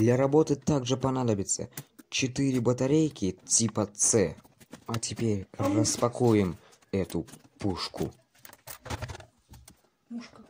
Для работы также понадобится 4 батарейки типа С. А теперь распакуем эту пушку. Мушка.